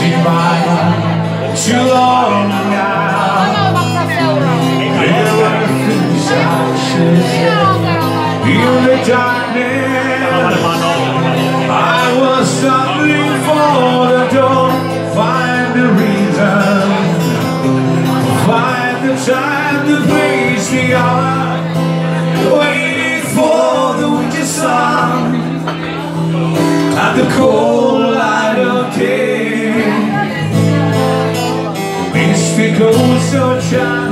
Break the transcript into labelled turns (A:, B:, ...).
A: too long now. I should the darkness, I was for the door. Find the reason, find the time, the place, the. Waiting for the winter sun and the cold light of day. Mystic ghosts